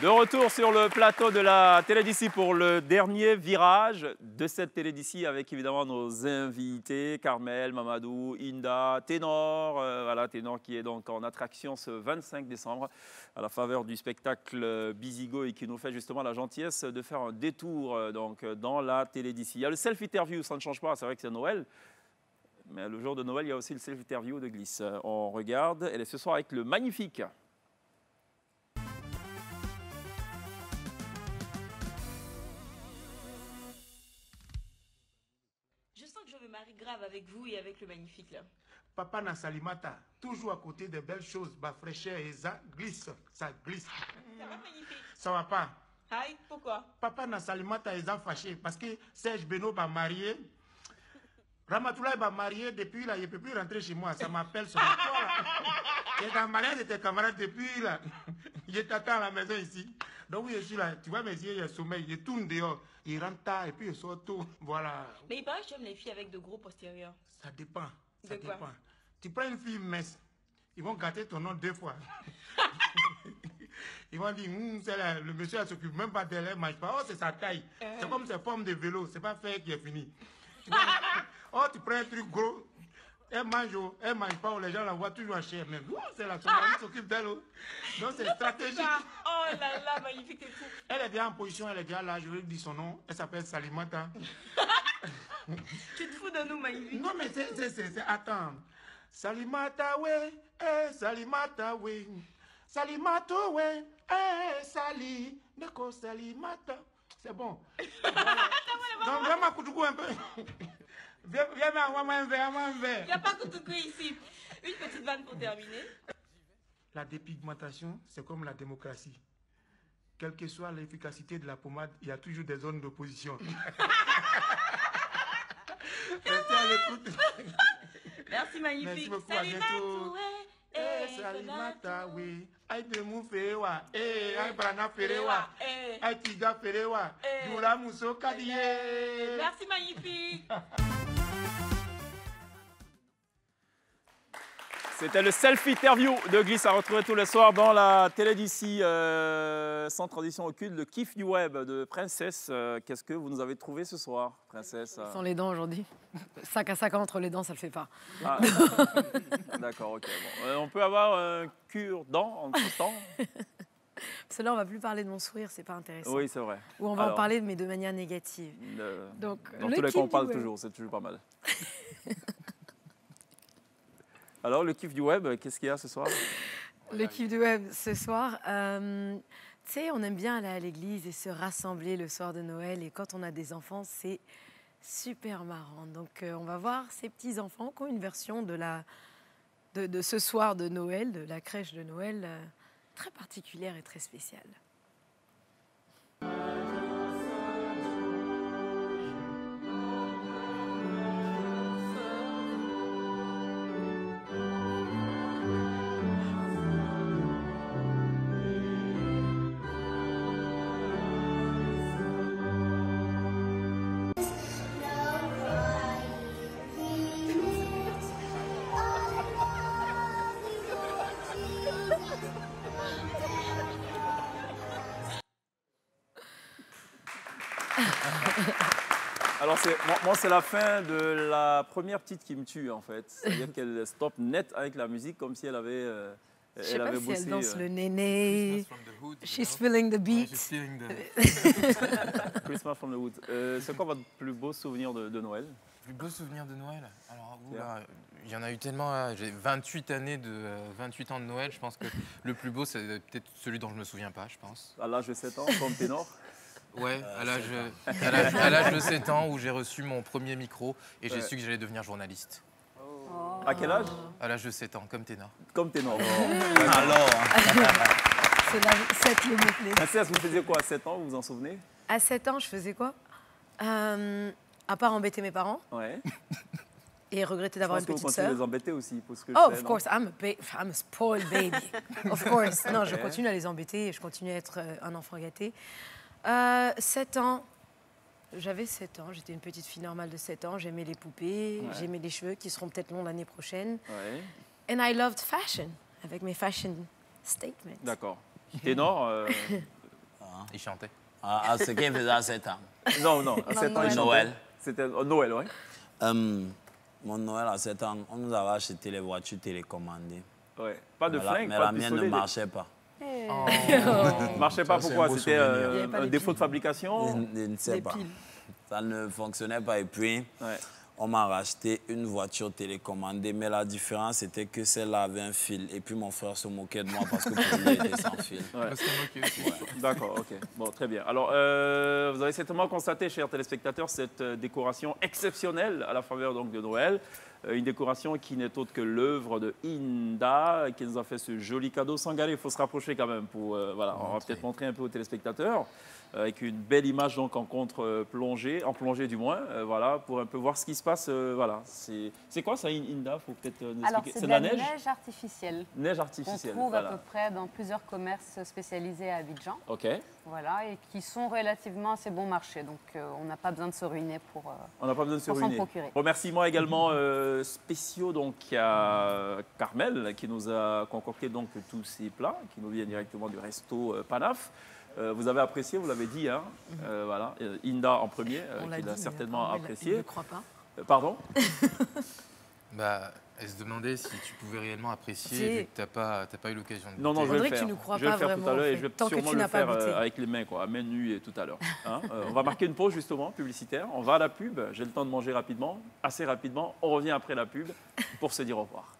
De retour sur le plateau de la télé d'ici pour le dernier virage de cette télé d'ici avec évidemment nos invités, Carmel, Mamadou, Inda, Ténor, euh, voilà, Ténor qui est donc en attraction ce 25 décembre à la faveur du spectacle Bizigo et qui nous fait justement la gentillesse de faire un détour euh, donc, dans la télé d'ici. Il y a le self-interview, ça ne change pas, c'est vrai que c'est Noël. Mais le jour de Noël, il y a aussi le self-interview de Glisse. On regarde, elle est ce soir avec le magnifique marie grave avec vous et avec le magnifique là. Papa Nassalimata, toujours à côté des belles choses, ma fraîcheur et ça glisse, ça glisse. Ça va magnifique? Ça va pas? Aïe, pourquoi? Papa Nassalimata est fâché parce que Serge Beno va marier. Ramatoulaye va marier depuis là, il ne peut plus rentrer chez moi. Ça m'appelle sur le Il est en mariage de tes camarades depuis là. Il t'attend à la maison ici. Donc oui, je suis là. Tu vois mes yeux, il y a sommeil. Il tourne dehors. Il rentre tard et puis il sort tôt. Voilà. Mais il paraît que tu aimes les filles avec de gros postérieurs. Ça dépend. Ça de quoi dépend. Tu prends une fille mince, ils vont gâter ton nom deux fois. ils vont dire, hum, le monsieur ne s'occupe même pas d'elle, elle mange pas. Oh, c'est sa taille. Euh. C'est comme ses formes de vélo. C'est pas fait qui est fini. oh, tu prends un truc gros, elle mange, elle mange pas, les gens la voient toujours à cher même. c'est la Somalie qui s'occupe d'elle. Oh. Donc c'est stratégique. Oh là là, magnifique et tout. Elle est bien en position, elle est bien là, je lui dire son nom. Elle s'appelle Salimata. tu te fous de nous, magnifique. Non, mais c'est, c'est, c'est, attends. Salimata, ouais, eh, Salimata, ouais. Salimata, ouais, eh, Sali, Neko Salimata. C'est bon. Donc vraiment, Koutoukou un peu. Viens, viens, moi un verre, moi un verre. Il n'y a pas Koutoukou ici. Une petite vanne pour terminer. La dépigmentation, c'est comme la démocratie. Quelle que soit l'efficacité de la pommade, il y a toujours des zones d'opposition. Merci, magnifique. Merci beaucoup, à bientôt. Eh, salimata we ay demu ferewa eh ay brana ferewa ay tiga ferewa dula muso kadiye merci magnifique C'était le self-interview de Glisse à retrouver tous les soirs dans la télé d'ici, euh, sans tradition aucune, le kiff du web de Princesse. Euh, qu'est-ce que vous nous avez trouvé ce soir, Princesse Sans les dents aujourd'hui. Sac à sac entre les dents, ça le fait pas. Ah. D'accord, ok. Euh, on peut avoir un cure-dent en tout temps? Parce que là, on va plus parler de mon sourire, c'est pas intéressant. Oui, c'est vrai. Ou on va en parler, mais de manière négative. Donc, dans tous les cas, on parle toujours, c'est toujours pas mal. Alors, le kiff du web, qu'est-ce qu'il y a ce soir? Le kiff du web ce soir, euh, tu sais, on aime bien aller à l'église et se rassembler le soir de Noël. Et quand on a des enfants, c'est super marrant. Donc, euh, on va voir ces petits-enfants qui ont une version de, ce soir de Noël, de la crèche de Noël, euh, très particulière et très spéciale. Alors, moi, c'est la fin de la première petite qui me tue, en fait. C'est-à-dire qu'elle stoppe net avec la musique, comme si elle avait. Euh, je sais pas si elle danse euh, le néné. She's feeling the beat. Christmas from the Wood. Euh, c'est quoi votre plus beau souvenir de, de Noël? Plus beau souvenir de Noël? Alors, il y en a eu tellement. J'ai 28 années de 28 ans de Noël. Je pense que le plus beau, c'est peut-être celui dont je me souviens pas, je pense. À l'âge de 7 ans, comme ténor Ouais, à l'âge de 7 ans où j'ai reçu mon premier micro et j'ai su que j'allais devenir journaliste. Oh. À quel âge À l'âge de 7 ans, comme ténor. Comme ténor. Alors C'est la 7 le mot vous faisiez quoi à 7 ans, vous vous en souvenez? À 7 ans, je faisais quoi? Euh, À part embêter mes parents. Ouais. Et regretter d'avoir une petite sœur. Je vous les embêter aussi, pour ce que Oh, of course, I'm a, I'm a spoiled baby. of course. Non, je continue à les embêter et je continue à être euh, un enfant gâté. Euh, 7 ans. J'avais 7 ans, j'étais une petite fille normale de 7 ans, j'aimais les poupées, j'aimais les cheveux qui seront peut-être longs l'année prochaine. Ouais. And I loved fashion, avec mes fashion statements. D'accord. Ténor, euh, Il chantait. à, à ce qu'il faisait à 7 ans? Non, non, à 7 ans, il Noël. C'était euh, Noël, oui. Euh, mon Noël à 7 ans, on nous avait acheté les voitures télécommandées. Ouais. Pas de mais la, flingue, mais pas la de mienne pistolet. ne marchait pas. Ne marchait pas, Ça, c'est un pourquoi beau C'était souvenir. euh, Il y avait pas un les défaut de fabrication Je ne sais Des pas. piles. Ça ne fonctionnait pas. Et puis, Ouais. On m'a racheté une voiture télécommandée. Mais la différence, c'était que celle-là avait un fil. Et puis, mon frère se moquait de moi parce que pour lui, était sans fil. Ouais. D'accord, ok. Bon, très bien. Alors, euh, vous avez certainement constaté, chers téléspectateurs, cette euh, décoration exceptionnelle à la faveur donc, de Noël. Euh, une décoration qui n'est autre que l'œuvre de Inda, qui nous a fait ce joli cadeau. Sans galer, il faut se rapprocher quand même. Pour, euh, voilà, on va peut-être montrer un peu aux téléspectateurs. Euh, avec une belle image donc en contre-plongée, en plongée du moins, euh, voilà, pour un peu voir ce qui se passe. euh, voilà, c'est quoi ça, Inda? Faut peut-être nous Alors, expliquer. c'est de de la neige? neige artificielle. Neige On artificielle. trouve voilà. à peu près dans plusieurs commerces spécialisés à Abidjan. Ok. Voilà, et qui sont relativement assez bon marché. Donc, euh, on n'a pas besoin de se ruiner pour. On n'a pas besoin de se ruiner. procurer. Remerciements également spéciaux donc à Carmel qui nous a concocté donc tous ces plats qui nous viennent directement du resto Panaf. Euh, vous avez apprécié, vous l'avez dit, hein Euh, voilà. Euh, Inda en premier, euh, On l'a qui dit, l'a mais certainement apprécié. Il ne croit pas. Euh, pardon Bah, elle se demandait si tu pouvais réellement apprécier, vu que tu n'as pas, eu l'occasion de Non, non, je goûter. vais le que tu faire. nous crois je vais pas le faire tout vraiment, à l'heure en et je vais tant que sûrement tu le n'as pas faire avec les mains, quoi, à main nue et tout à l'heure. hein. Euh, on va marquer une pause justement publicitaire. On va à la pub. J'ai le temps de manger rapidement, assez rapidement. On revient après la pub pour se dire au revoir.